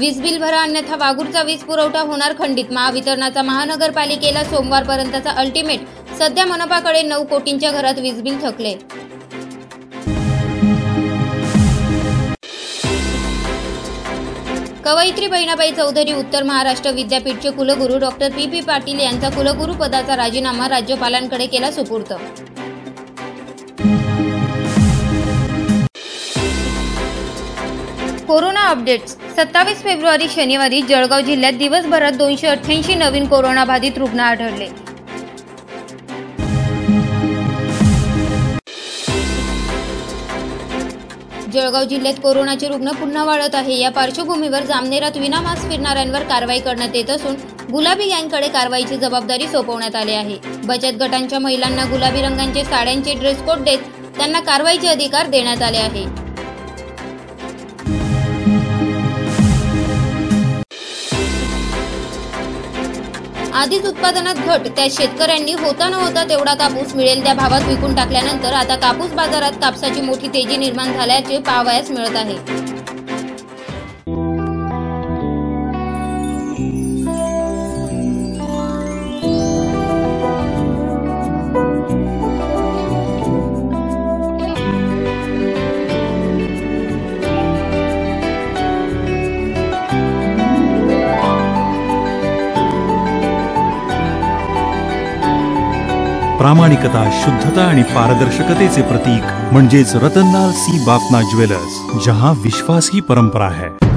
वीज बिल भरा अन्यथा वागूरचा वीज पुरवठा होणार खंडित. महावितरणाचा महानगरपालिकेला सोमवारपर्यंतचा अल्टिमेट सध्या मनपाकडे नऊ कोटींच्या घरात वीज बिल थकले. कवयित्री बहिणाबाई चौधरी उत्तर महाराष्ट्र विद्यापीठचे कुलगुरू डॉक्टर पी पी पाटील यांचा कुलगुरू पदाचा राजीनामा राज्यपालांकडे केला सुपूर्त कोरोना अपडेट्स. सत्तावीस फेब्रुवारी शनिवारी जळगाव जिल्ह्यात दिवसभरात दोनशे अठ्ठ्याऐंशी नवीन कोरोनाबाधित रुग्ण आढळले. जळगाव जिल्ह्यात कोरोनाचे रुग्ण पुन्हा वाढत आहे. या पार्श्वभूमीवर जामनेरात विनामास्क फिरणाऱ्यांवर कारवाई करण्यात येत असून गुलाबी गँगकडे कारवाईची जबाबदारी सोपवण्यात आली आहे. बचत गटांच्या महिलांना गुलाबी रंगांचे साड्यांचे ड्रेस कोड देत त्यांना कारवाईचे अधिकार देण्यात आले आहे. आधीच उत्पादनात घट त्या शेतकऱ्यांनी होता न होता तेवढा कापूस मिळेल त्या भावात विकून टाकल्यानंतर आता कापूस बाजारात कापसाची मोठी तेजी निर्माण झाल्याचे पाहावयास मिळत आहे. प्रामाणिकता शुद्धता आणि पारदर्शकतेचे प्रतीक म्हणजेच रतनलाल सी बापना ज्वेलर्स जहां विश्वास ही परंपरा है।